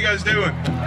you guys doing?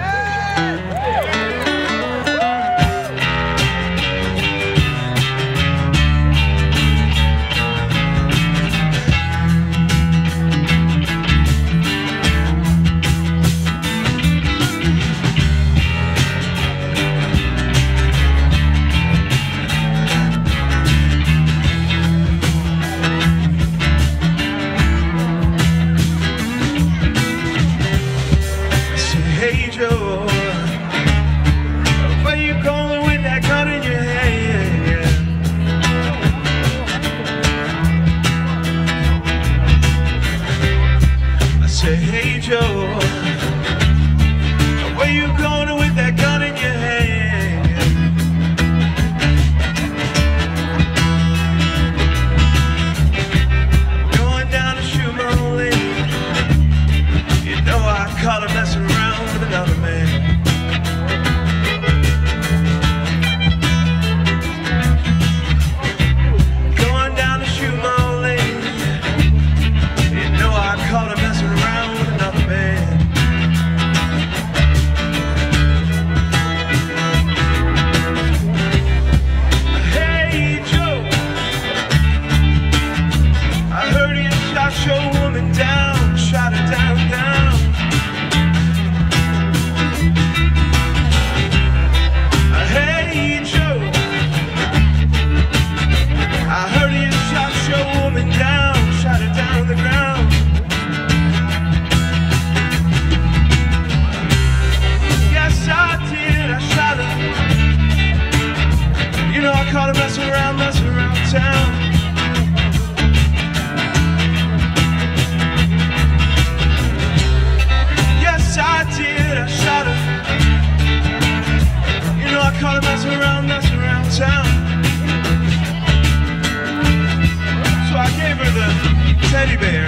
Teddy bear,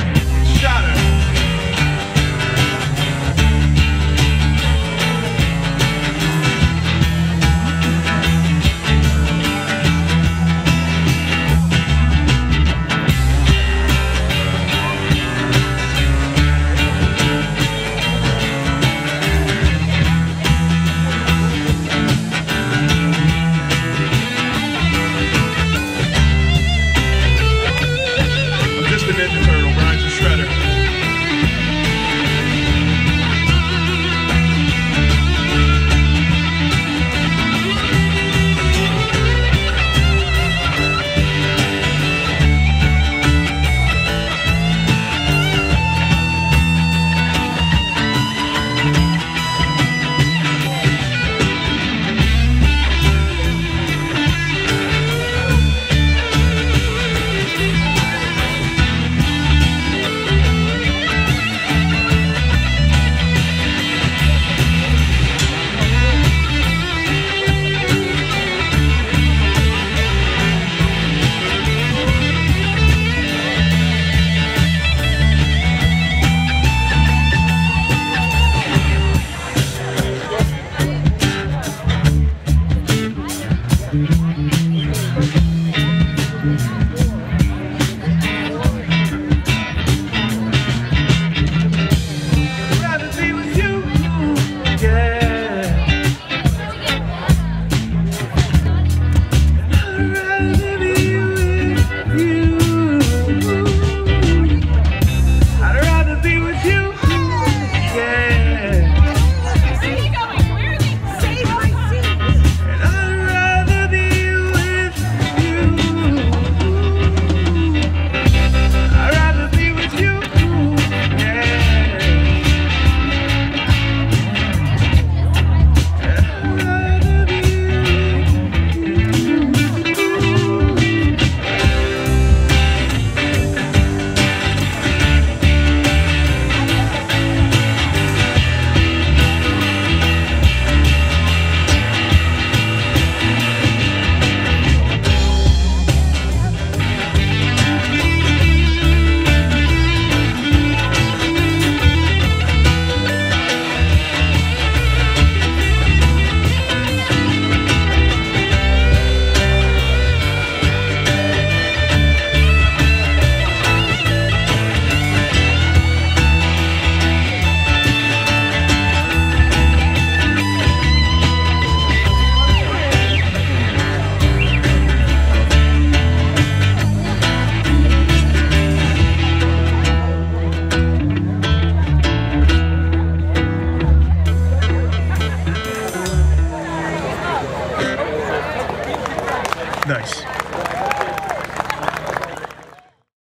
shot her.